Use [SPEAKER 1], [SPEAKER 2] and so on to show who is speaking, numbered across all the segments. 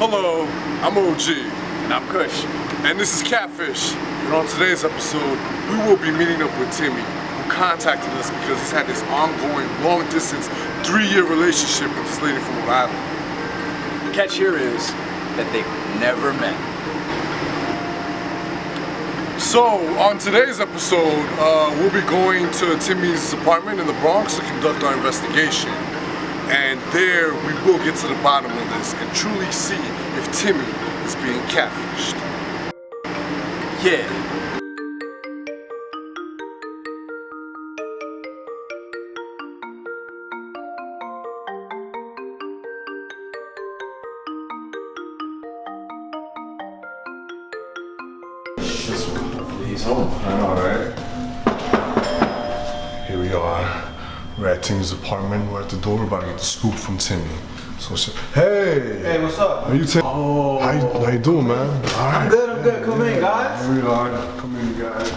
[SPEAKER 1] Hello, I'm OG,
[SPEAKER 2] And I'm Kush.
[SPEAKER 1] and this is Catfish. And on today's episode, we will be meeting up with Timmy, who contacted us because he's had this ongoing, long distance, three year relationship with this lady from Rhode Island.
[SPEAKER 2] The catch here is that they've never met.
[SPEAKER 1] So, on today's episode, uh, we'll be going to Timmy's apartment in the Bronx to conduct our investigation. There, we will get to the bottom of this and truly see if Timmy is being catfished.
[SPEAKER 2] Yeah.
[SPEAKER 1] He's home. I know, right? Here we are. We're at Timmy's apartment. We're at the door. We're about to get the scoop from Timmy. So, she, hey!
[SPEAKER 3] Hey, what's up?
[SPEAKER 1] Are you Tim? Oh. How you, how you doing, man? All right.
[SPEAKER 3] I'm good, I'm good. Come in, guys.
[SPEAKER 1] Here we are. Come in, guys.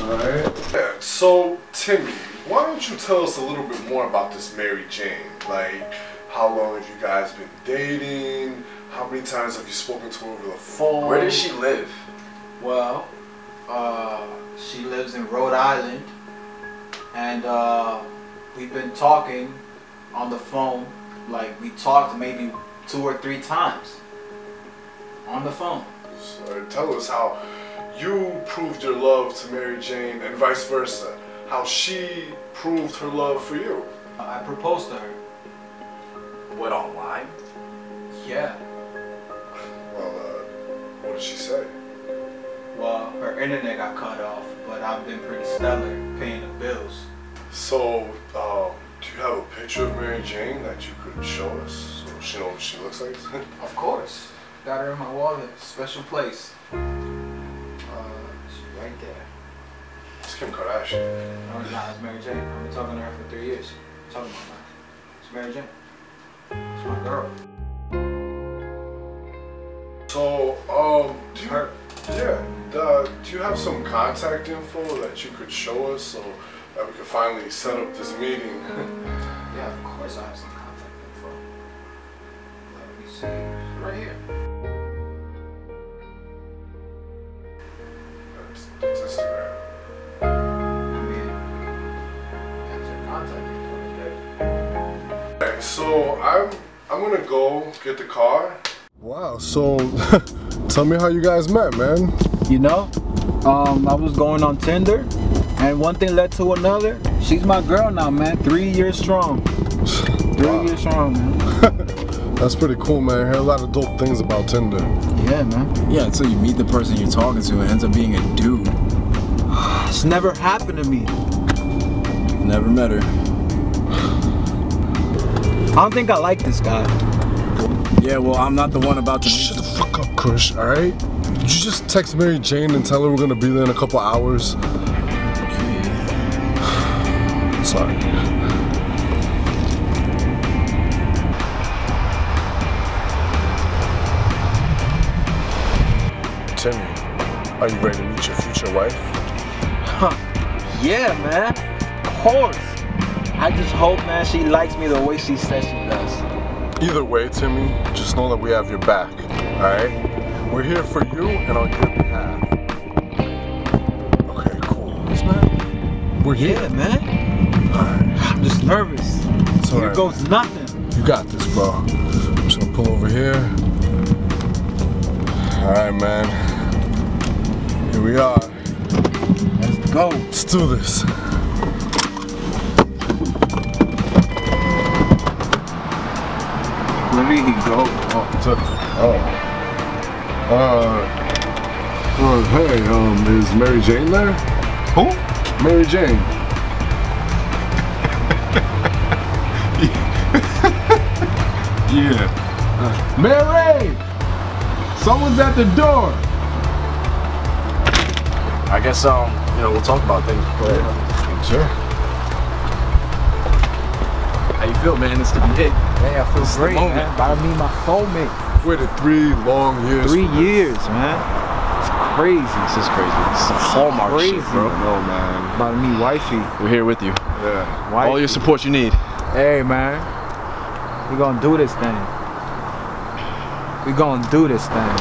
[SPEAKER 1] All right. So, Timmy, why don't you tell us a little bit more about this Mary Jane? Like, how long have you guys been dating? How many times have you spoken to her over the phone?
[SPEAKER 2] Where does she live?
[SPEAKER 3] Well, uh, she lives in Rhode Island, and uh, we've been talking on the phone. Like we talked maybe two or three times on the phone.
[SPEAKER 1] So, tell us how you proved your love to Mary Jane and vice versa. How she proved her love for you.
[SPEAKER 3] I proposed to her.
[SPEAKER 2] What, online?
[SPEAKER 3] Yeah.
[SPEAKER 1] Well, uh, what did she say?
[SPEAKER 3] Well, her internet got cut off, but I've been pretty stellar paying the bills.
[SPEAKER 1] So, um, do you have a picture of Mary Jane that you could show us so she knows what she looks like?
[SPEAKER 3] Of course. Got her in my wallet. Special place. Uh, she's right there.
[SPEAKER 1] it's Kim Kardashian.
[SPEAKER 3] No, it's not. It's Mary Jane. I've been talking to her for three years. talking about her. It's Mary Jane. It's my girl.
[SPEAKER 1] So, um, do you,
[SPEAKER 3] Her.
[SPEAKER 1] yeah, uh, do you have some contact info that you could show us so that we could finally set up this meeting?
[SPEAKER 3] Yeah, of course I have some contact info. Let me see. Right here.
[SPEAKER 1] That's, that's Instagram.
[SPEAKER 3] I mean, that's her contact info. okay?
[SPEAKER 1] Okay, so I'm I'm gonna go get the car. Wow. So, tell me how you guys met, man.
[SPEAKER 3] You know, um, I was going on Tinder, and one thing led to another. She's my girl now, man. Three years strong. Three
[SPEAKER 1] Wow.
[SPEAKER 3] years strong, man.
[SPEAKER 1] That's pretty cool, man. I hear a lot of dope things about Tinder.
[SPEAKER 3] Yeah, man.
[SPEAKER 4] Yeah, until you meet the person you're talking to, it ends up being a dude.
[SPEAKER 3] It's never happened to me.
[SPEAKER 4] Never met her.
[SPEAKER 3] I don't think I like this guy.
[SPEAKER 4] Yeah, well, I'm not the one about to
[SPEAKER 1] Shut the fuck up, Kush. All right. Did you just text Mary Jane and tell her we're gonna be there in a couple hours? Sorry. Timmy, are you ready to meet your future wife? Huh.
[SPEAKER 3] Yeah, man. Of course. I just hope, man, she likes me the way she says she does.
[SPEAKER 1] Either way, Timmy, just know that we have your back. All right? We're here for you and on your behalf. Okay, cool. Yes, man. We're here.
[SPEAKER 3] Yeah, man. I'm just nervous.
[SPEAKER 1] It's
[SPEAKER 3] Here
[SPEAKER 1] right.
[SPEAKER 3] goes nothing.
[SPEAKER 1] You got this, bro. I'm just gonna pull over here. All right, man. Here we are.
[SPEAKER 3] Let's go.
[SPEAKER 1] Let's do this.
[SPEAKER 3] Where did he go?
[SPEAKER 1] Oh, Oh. Uh. Uh, hey, um, is Mary Jane there?
[SPEAKER 3] Who?
[SPEAKER 1] Mary Jane.
[SPEAKER 4] Yeah. Mary! Someone's at the door! I guess, um, you know, we'll talk about things.
[SPEAKER 1] Sure.
[SPEAKER 4] How you feel, man? It's to be hit.
[SPEAKER 3] Hey, I feel
[SPEAKER 4] the
[SPEAKER 3] great,
[SPEAKER 4] moment.
[SPEAKER 3] man. About to meet my soulmate.
[SPEAKER 1] Waited three long years.
[SPEAKER 3] Three
[SPEAKER 1] for this.
[SPEAKER 3] years, man. It's crazy.
[SPEAKER 4] This is crazy. This is hallmark
[SPEAKER 3] Crazy.
[SPEAKER 4] shit, bro.
[SPEAKER 1] No, man.
[SPEAKER 3] About to meet wifey.
[SPEAKER 4] We're here with you.
[SPEAKER 1] Yeah.
[SPEAKER 3] Wifey.
[SPEAKER 4] All your support you need.
[SPEAKER 3] Hey, man. We gonna do this thing. We gonna do this thing.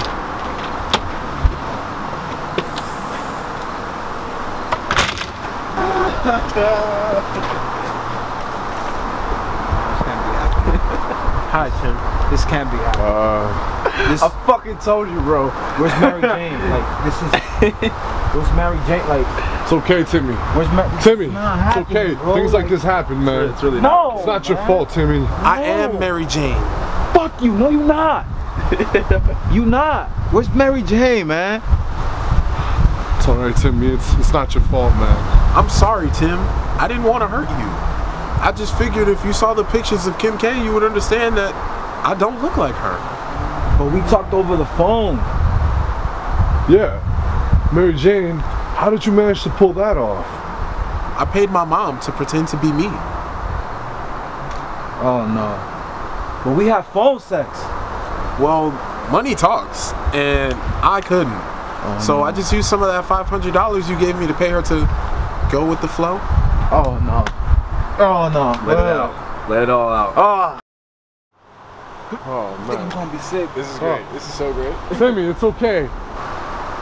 [SPEAKER 3] This can't be happening. Hi, Tim. This can't be happening.
[SPEAKER 4] Uh,
[SPEAKER 3] This,
[SPEAKER 5] I fucking told you, bro.
[SPEAKER 3] where's Mary Jane? Like, this is. Where's Mary Jane? Like,
[SPEAKER 1] It's okay, Timmy.
[SPEAKER 3] where's Mary?
[SPEAKER 1] Timmy, it's okay.
[SPEAKER 3] bro.
[SPEAKER 1] Things like this happen, man.
[SPEAKER 5] It's really
[SPEAKER 3] No.
[SPEAKER 1] It's not your
[SPEAKER 3] man.
[SPEAKER 1] fault, Timmy.
[SPEAKER 5] I am Mary Jane.
[SPEAKER 3] Fuck you. No, you're not. You're not. Where's Mary Jane, man?
[SPEAKER 1] It's alright, Timmy. It's it's not your fault, man.
[SPEAKER 5] I'm sorry, Tim. I didn't want to hurt you. I just figured if you saw the pictures of Kim K, you would understand that I don't look like her.
[SPEAKER 3] But we talked over the phone.
[SPEAKER 1] Yeah. Mary Jane, how did you manage to pull that off?
[SPEAKER 5] I paid my mom to pretend to be me.
[SPEAKER 3] Oh no. But we have phone sex.
[SPEAKER 5] Well, money talks, and I couldn't. Oh, so I just used some of that $500 you gave me to pay her to go with the flow.
[SPEAKER 3] Oh no. Oh no.
[SPEAKER 2] Let it out. Let it all out. Ah.
[SPEAKER 3] Oh.
[SPEAKER 1] Oh
[SPEAKER 3] I'm gonna be sick.
[SPEAKER 2] This is great. This is so great.
[SPEAKER 1] Timmy, it's okay.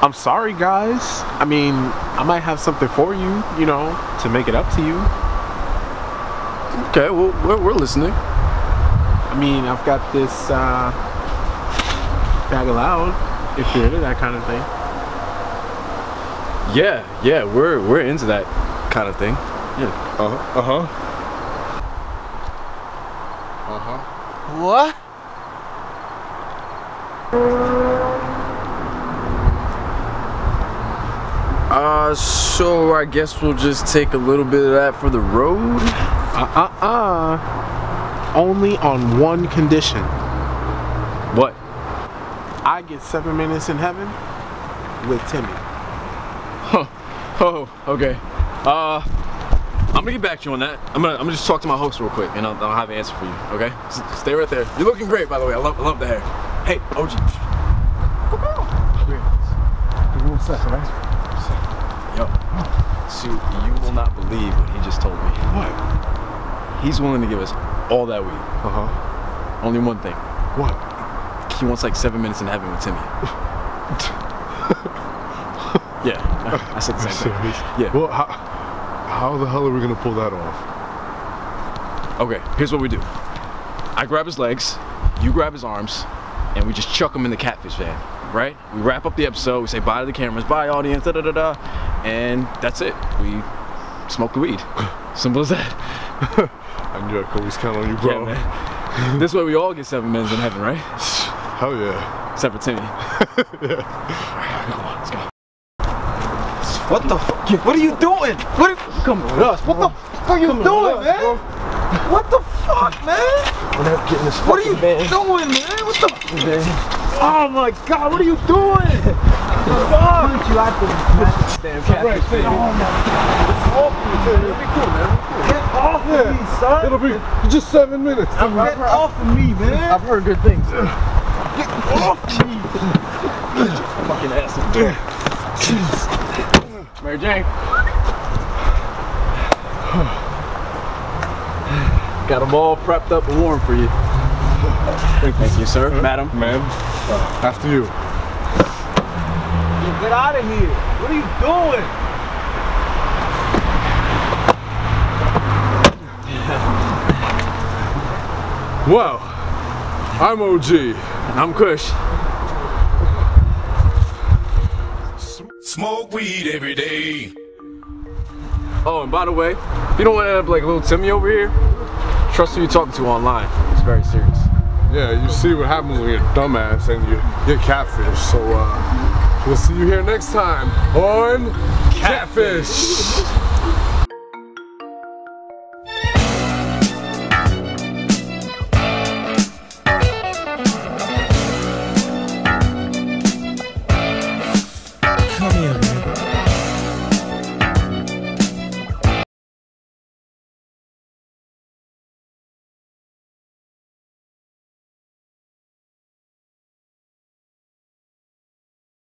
[SPEAKER 5] I'm sorry, guys. I mean, I might have something for you, you know, to make it up to you.
[SPEAKER 2] Okay, well, we're, we're listening.
[SPEAKER 5] I mean, I've got this uh, bag aloud, if you're into that kind of thing.
[SPEAKER 2] Yeah, yeah, we're we're into that kind of thing. Yeah.
[SPEAKER 1] Uh huh. Uh huh. Uh huh.
[SPEAKER 3] What?
[SPEAKER 2] Uh, so I guess we'll just take a little bit of that for the road.
[SPEAKER 5] Uh uh uh. Only on one condition.
[SPEAKER 2] What?
[SPEAKER 5] I get seven minutes in heaven with Timmy. Huh.
[SPEAKER 2] Oh, okay. Uh, I'm gonna get back to you on that. I'm gonna I'm gonna just talk to my host real quick, and I'll, I'll have an answer for you. Okay? S- stay right there. You're looking great, by the way. I love I love the hair. Hey, OG.
[SPEAKER 1] One second, right?
[SPEAKER 2] Yo, so you will not believe what he just told me.
[SPEAKER 1] What?
[SPEAKER 2] He's willing to give us all that weed.
[SPEAKER 1] Uh huh.
[SPEAKER 2] Only one thing.
[SPEAKER 1] What?
[SPEAKER 2] He wants like seven minutes in heaven with Timmy. yeah, I said the same thing. Yeah.
[SPEAKER 1] Well, how, how the hell are we gonna pull that off?
[SPEAKER 2] Okay, here's what we do. I grab his legs, you grab his arms, and we just chuck him in the catfish van, right? We wrap up the episode, we say bye to the cameras, bye audience, da da da da, and that's it. We smoke the weed. Simple as that.
[SPEAKER 1] I knew I could always count on you, bro.
[SPEAKER 2] Yeah, man. this way we all get seven minutes in heaven, right?
[SPEAKER 1] Hell yeah.
[SPEAKER 2] Except for Timmy. Alright, come on, let's go.
[SPEAKER 3] What the fuck? What are you doing? What? Are, come with us. What the fuck are you doing, man? What the fuck, man? What are you doing, man? What the? Oh my God! What are you doing? Fuck! you out the damn catfish. Oh my God! It'll be cool, man. Get off of me, son.
[SPEAKER 1] It'll be just seven minutes.
[SPEAKER 3] Get off of me, man.
[SPEAKER 2] I've heard good things.
[SPEAKER 3] Get off me.
[SPEAKER 2] Fucking ass. Mary Jane. Got them all prepped up and warm for you. Thank you, sir. Madam.
[SPEAKER 1] Ma'am. after you.
[SPEAKER 3] Get out of here. What are you doing?
[SPEAKER 1] Well, I'm OG.
[SPEAKER 2] And I'm Kush.
[SPEAKER 6] Smoke weed every day.
[SPEAKER 2] Oh, and by the way, if you don't want to end up like a little Timmy over here, trust who you're talking to online. It's very serious.
[SPEAKER 1] Yeah, you see what happens when you're a dumbass and you get catfish. So uh, we'll see you here next time on Catfish.